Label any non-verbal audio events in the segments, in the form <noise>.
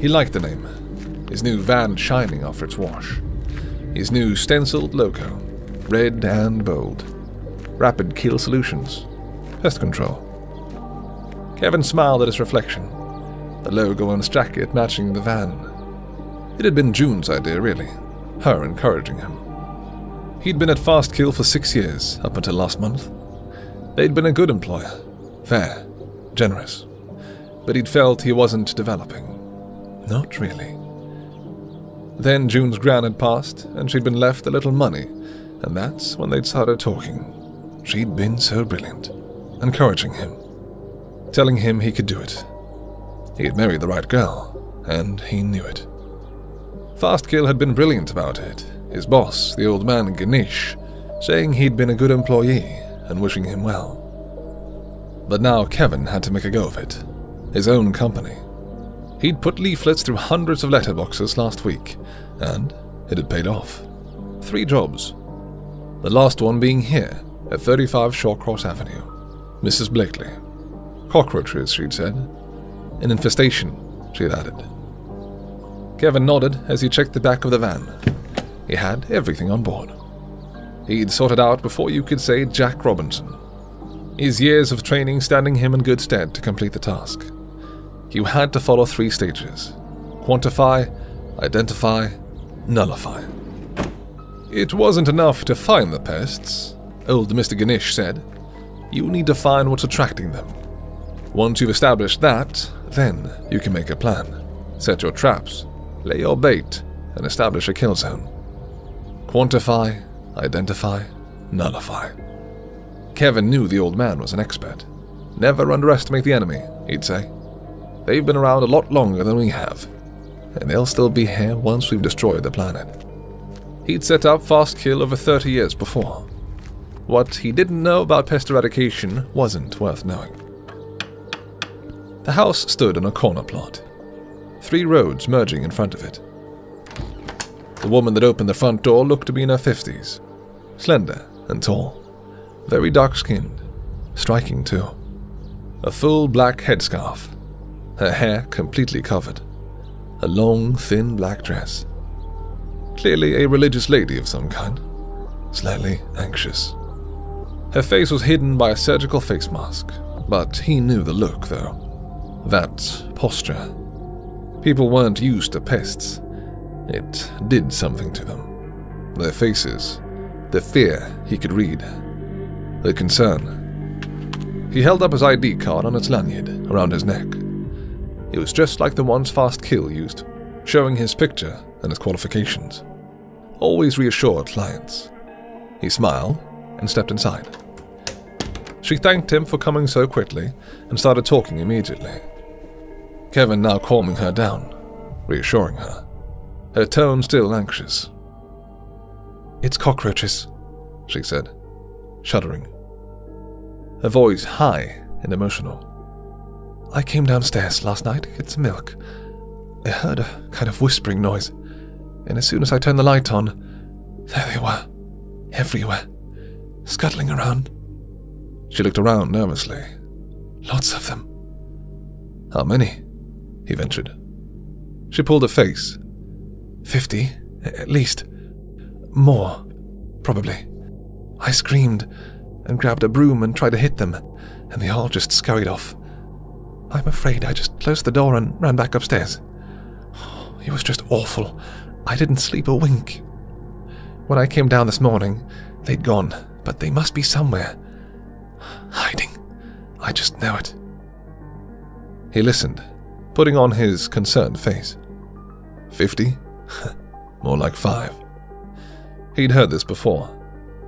He liked the name, his new van shining after its wash, his new stenciled logo, red and bold. Rapid Kill Solutions, Pest Control. Kevin smiled at his reflection, the logo on his jacket matching the van. It had been June's idea, really, her encouraging him. He'd been at Fast Kill for six years, up until last month. They'd been a good employer, fair, generous, but he'd felt he wasn't developing. Not really. Then June's gran had passed, and she'd been left a little money, and that's when they'd started talking. She'd been so brilliant, encouraging him, telling him he could do it. He had married the right girl, and he knew it. Fastkill had been brilliant about it, his boss, the old man Ganesh, saying he'd been a good employee and wishing him well. But now Kevin had to make a go of it, his own company. He'd put leaflets through hundreds of letterboxes last week, and it had paid off. Three jobs. The last one being here, at 35 Shawcross Avenue. Mrs. Blakely. Cockroaches, she'd said. An infestation, she'd added. Kevin nodded as he checked the back of the van. He had everything on board. He'd sorted out before you could say Jack Robinson. His years of training standing him in good stead to complete the task. You had to follow three stages quantify, identify, nullify. It wasn't enough to find the pests, old Mr. Ganesh said. You need to find what's attracting them. Once you've established that, then you can make a plan. Set your traps, lay your bait, and establish a kill zone. Quantify, identify, nullify. Kevin knew the old man was an expert. Never underestimate the enemy, he'd say. They've been around a lot longer than we have, and they'll still be here once we've destroyed the planet. He'd set up Fast Kill over 30 years before. What he didn't know about pest eradication wasn't worth knowing. The house stood on a corner plot, three roads merging in front of it. The woman that opened the front door looked to be in her 50s, slender and tall, very dark skinned, striking too. A full black headscarf, her hair completely covered, a long, thin black dress. Clearly a religious lady of some kind, slightly anxious. Her face was hidden by a surgical face mask, but he knew the look, though. That posture. People weren't used to pests. It did something to them. Their faces, the fear he could read, the concern. He held up his ID card on its lanyard around his neck. It was just like the ones Fast Kill used, showing his picture and his qualifications. Always reassured clients. He smiled and stepped inside. She thanked him for coming so quickly and started talking immediately. Kevin now calming her down, reassuring her, her tone still anxious. It's cockroaches, she said, shuddering. Her voice high and emotional. I came downstairs last night to get some milk. I heard a kind of whispering noise, and as soon as I turned the light on, there they were, everywhere, scuttling around. She looked around nervously. Lots of them. How many? he ventured. She pulled a face. Fifty, at least. More, probably. I screamed and grabbed a broom and tried to hit them, and they all just scurried off. I'm afraid I just closed the door and ran back upstairs. <sighs> It was just awful. I didn't sleep a wink. When I came down this morning, they'd gone, but they must be somewhere. Hiding. I just know it. He listened, putting on his concerned face. Fifty? <laughs> More like five. He'd heard this before.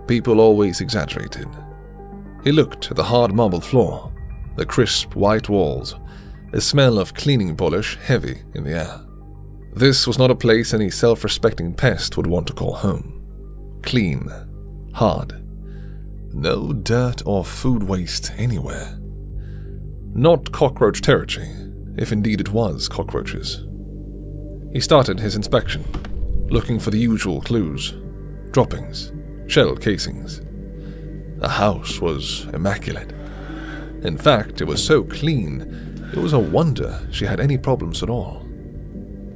People always exaggerated. He looked at the hard marble floor, the crisp white walls, a smell of cleaning polish heavy in the air. This was not a place any self respecting pest would want to call home. Clean, hard, no dirt or food waste anywhere. Not cockroach territory, if indeed it was cockroaches. He started his inspection, looking for the usual clues droppings, shell casings. The house was immaculate. In fact, it was so clean, it was a wonder she had any problems at all.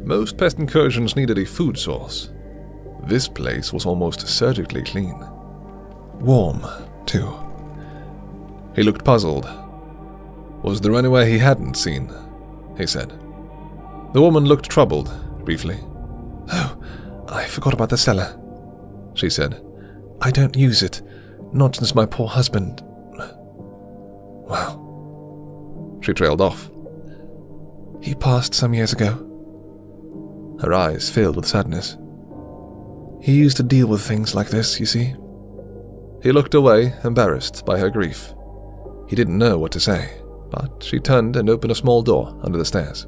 Most pest incursions needed a food source. This place was almost surgically clean. Warm, too. He looked puzzled. Was there anywhere he hadn't seen? He said. The woman looked troubled, briefly. Oh, I forgot about the cellar, she said. I don't use it, not since my poor husband. Well, she trailed off. He passed some years ago. Her eyes filled with sadness. He used to deal with things like this, you see. He looked away, embarrassed by her grief. He didn't know what to say, but she turned and opened a small door under the stairs.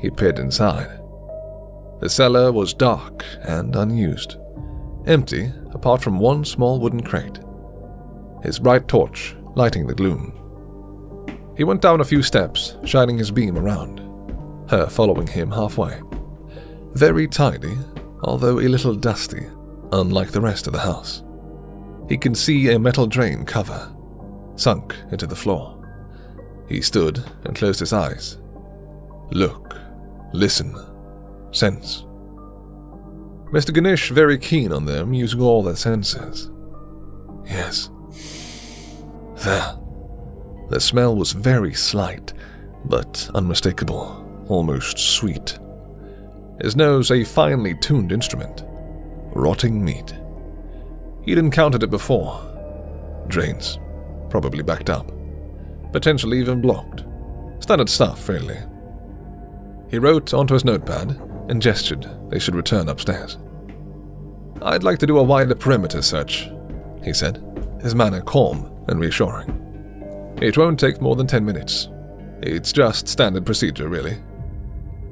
He peered inside. The cellar was dark and unused, empty apart from one small wooden crate. His bright torch lighting the gloom. He went down a few steps, shining his beam around, her following him halfway. Very tidy, although a little dusty, unlike the rest of the house. He can see a metal drain cover, sunk into the floor. He stood and closed his eyes. Look, listen, sense. Mr. Ganesh very keen on them, using all their senses. Yes. There. The smell was very slight, but unmistakable, almost sweet. His nose a finely tuned instrument. Rotting meat. He'd encountered it before. Drains. Probably backed up. Potentially even blocked. Standard stuff, really. He wrote onto his notepad and gestured they should return upstairs. I'd like to do a wider perimeter search, he said, his manner calm and reassuring. It won't take more than ten minutes. It's just standard procedure, really.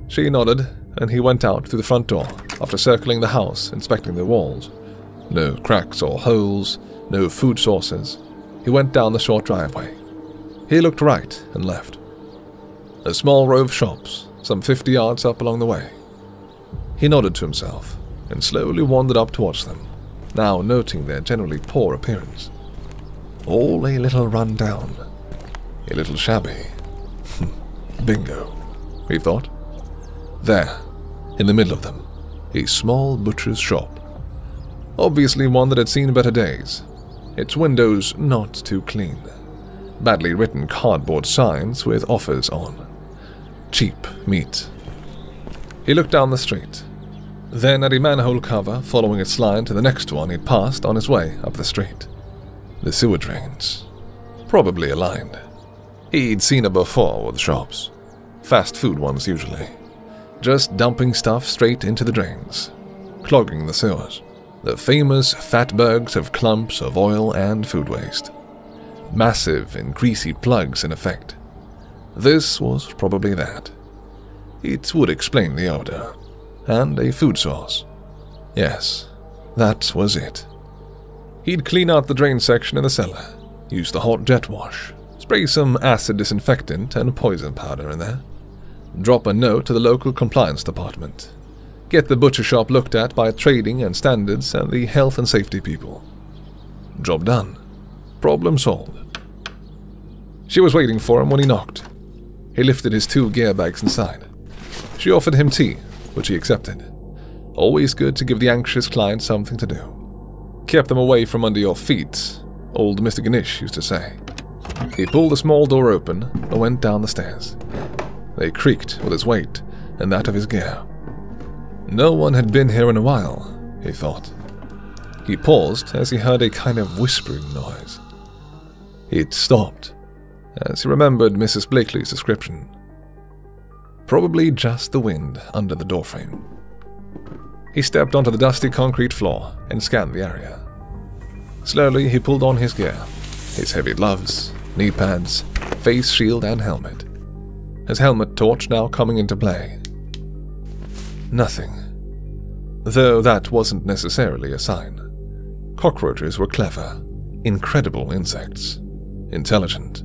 She nodded, and he went out through the front door after circling the house, inspecting the walls. No cracks or holes, no food sources. He went down the short driveway. He looked right and left. A small row of shops, some fifty yards up along the way. He nodded to himself and slowly wandered up towards them, now noting their generally poor appearance. All a little run down, a little shabby. <laughs> Bingo, he thought. There, in the middle of them, a small butcher's shop. Obviously one that had seen better days. Its windows not too clean. Badly written cardboard signs with offers on. Cheap meat. He looked down the street. Then at a manhole cover, following its line to the next one he'd passed on his way up the street. The sewer drains. Probably aligned. He'd seen it before with shops. Fast food ones, usually. Just dumping stuff straight into the drains, clogging the sewers. The famous fatbergs of clumps of oil and food waste. Massive and greasy plugs, in effect. This was probably that. It would explain the odor. And a food source. Yes, that was it. He'd clean out the drain section in the cellar, use the hot jet wash, Spray some acid disinfectant and poison powder in there. Drop a note to the local compliance department. Get the butcher shop looked at by trading and standards and the health and safety people. Job done. Problem solved. She was waiting for him when he knocked. He lifted his two gear bags inside. She offered him tea, which he accepted. Always good to give the anxious client something to do. Kept them away from under your feet, old Mr. Ganesh used to say. He pulled the small door open and went down the stairs. They creaked with his weight and that of his gear. No one had been here in a while, he thought. He paused as he heard a kind of whispering noise. It stopped as he remembered Mrs. Blakely's description. Probably just the wind under the doorframe. He stepped onto the dusty concrete floor and scanned the area. Slowly, he pulled on his gear, his heavy gloves, knee pads, face shield, and helmet. His helmet torch now coming into play. Nothing. Though that wasn't necessarily a sign. Cockroaches were clever, incredible insects. Intelligent.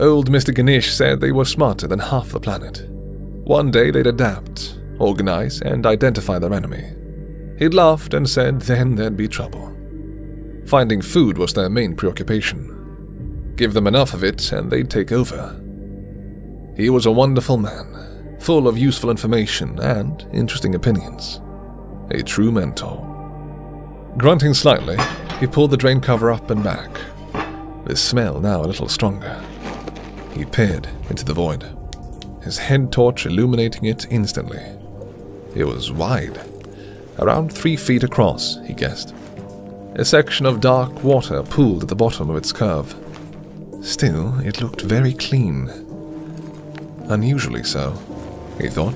Old Mr. Ganesh said they were smarter than half the planet. One day they'd adapt, organize, and identify their enemy. He'd laughed and said then there'd be trouble. Finding food was their main preoccupation. Give them enough of it and they'd take over. He was a wonderful man, full of useful information and interesting opinions. A true mentor. Grunting slightly, he pulled the drain cover up and back, the smell now a little stronger. He peered into the void, his head torch illuminating it instantly. It was wide, around three feet across, he guessed. A section of dark water pooled at the bottom of its curve. Still, it looked very clean. Unusually so, he thought.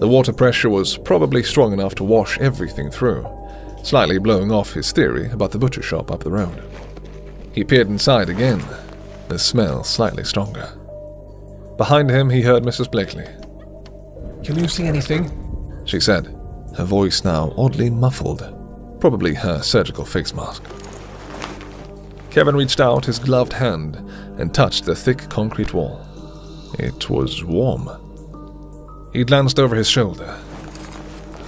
The water pressure was probably strong enough to wash everything through, slightly blowing off his theory about the butcher shop up the road. He peered inside again, the smell slightly stronger. Behind him, he heard Mrs. Blakely. Can you see anything? She said, her voice now oddly muffled, probably her surgical face mask. Kevin reached out his gloved hand and touched the thick concrete wall. It was warm. He glanced over his shoulder.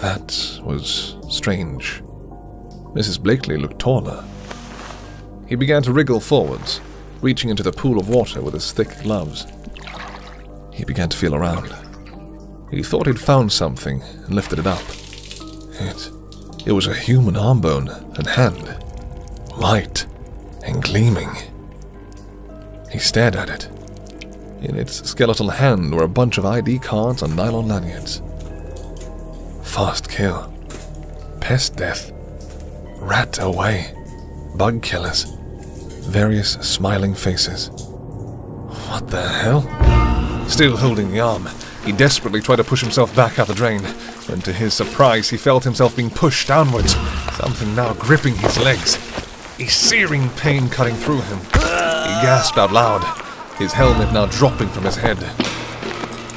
That was strange. Mrs. Blakely looked taller. He began to wriggle forwards, reaching into the pool of water with his thick gloves. He began to feel around. He thought he'd found something and lifted it up. It, it was a human arm bone and hand, light and gleaming. He stared at it. In its skeletal hand were a bunch of ID cards on nylon lanyards. Fast kill. Pest death. Rat away. Bug killers. Various smiling faces. What the hell? Still holding the arm, he desperately tried to push himself back out the drain, when to his surprise he felt himself being pushed downwards, something now gripping his legs. A searing pain cutting through him. He gasped out loud, his helmet now dropping from his head.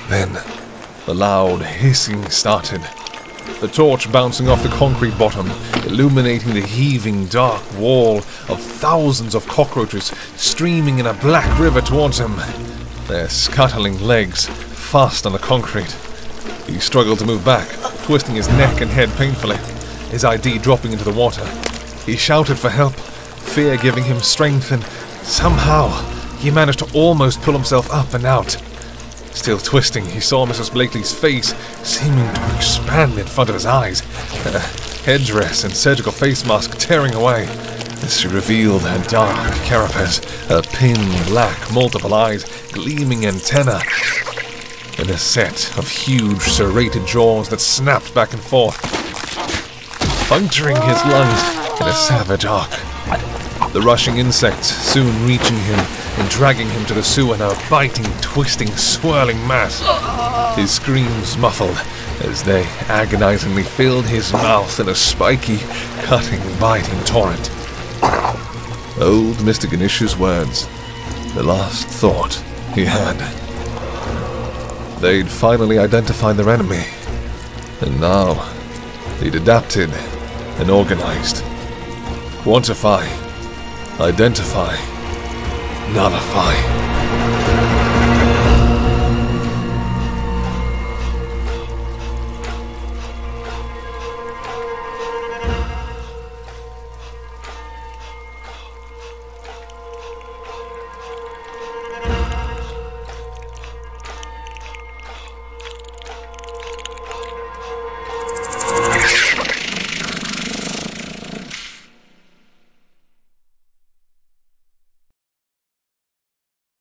Then, the loud hissing started, the torch bouncing off the concrete bottom, illuminating the heaving dark wall of thousands of cockroaches streaming in a black river towards him, their scuttling legs fast on the concrete. He struggled to move back, twisting his neck and head painfully, his ID dropping into the water. He shouted for help, fear giving him strength, and somehow he managed to almost pull himself up and out. Still twisting, he saw Mrs. Blakely's face seeming to expand in front of his eyes, her headdress and surgical face mask tearing away as she revealed her dark carapace, her pin black multiple eyes, gleaming antenna, and a set of huge serrated jaws that snapped back and forth, puncturing his lungs in a savage arc. The rushing insects soon reaching him and dragging him to the sewer in a biting, twisting, swirling mass. His screams muffled as they agonizingly filled his mouth in a spiky, cutting, biting torrent. Old Mr. Ganesh's words, the last thought he had. They'd finally identified their enemy, and now they'd adapted and organized. Quantify, identify, nullify.